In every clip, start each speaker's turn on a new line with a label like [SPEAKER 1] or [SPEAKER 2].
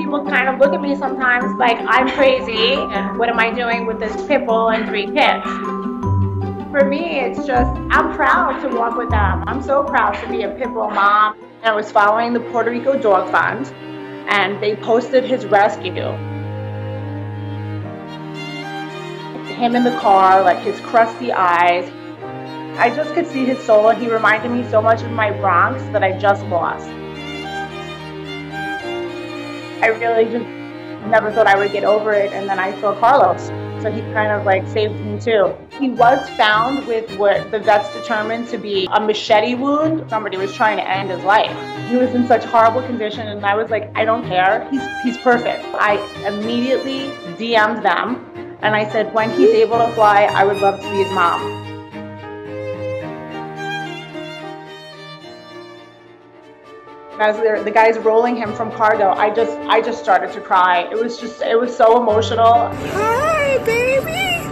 [SPEAKER 1] people kind of look at me sometimes like I'm crazy what am I doing with this pit bull and three kids? For me, it's just, I'm proud to walk with them. I'm so proud to be a pit bull mom. I was following the Puerto Rico Dog Fund and they posted his rescue. Him in the car, like his crusty eyes. I just could see his soul and he reminded me so much of my Bronx that I just lost. I really just never thought I would get over it and then I saw Carlos. So he kind of like saved me too. He was found with what the vets determined to be a machete wound. Somebody was trying to end his life. He was in such horrible condition and I was like, I don't care. He's, he's perfect. I immediately DM'd them and I said, when he's able to fly, I would love to be his mom. As the guys rolling him from cargo, I just I just started to cry. It was just it was so emotional.
[SPEAKER 2] Hi, baby.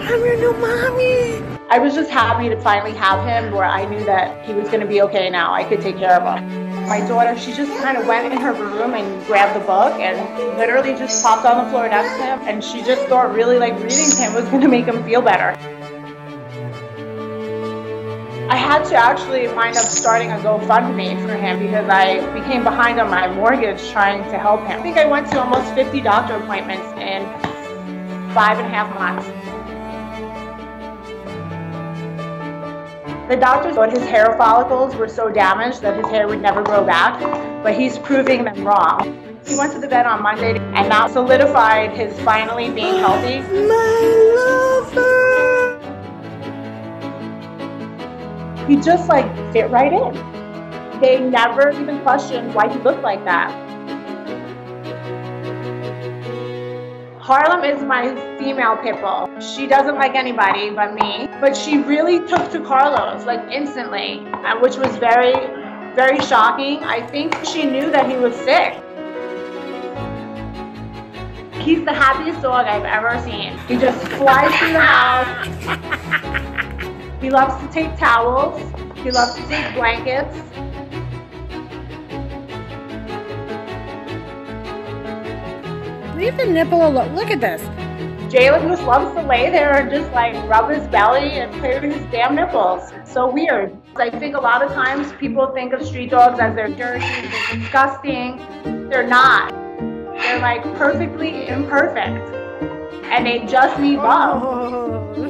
[SPEAKER 2] I'm your new mommy.
[SPEAKER 1] I was just happy to finally have him where I knew that he was going to be okay now. I could take care of him. My daughter, she just kind of went in her room and grabbed the book and literally just popped on the floor next to him. And she just thought really like reading to him was going to make him feel better. I had to actually wind up starting a GoFundMe for him because I became behind on my mortgage trying to help him. I think I went to almost 50 doctor appointments in five and a half months. The doctor thought his hair follicles were so damaged that his hair would never grow back, but he's proving them wrong. He went to the vet on Monday and that solidified his finally being healthy. He just like fit right in. They never even questioned why he looked like that. Harlem is my female pit bull. She doesn't like anybody but me, but she really took to Carlos like instantly, uh, which was very, very shocking. I think she knew that he was sick. He's the happiest dog I've ever seen. He just flies through the house. He loves to take towels. He loves to take blankets.
[SPEAKER 2] Leave the nipple alone. Look at this.
[SPEAKER 1] Jalen just loves to lay there and just like rub his belly and play with his damn nipples. so weird. I think a lot of times people think of street dogs as they're dirty, they're disgusting. They're not. They're like perfectly imperfect. And they just need love.
[SPEAKER 2] Oh,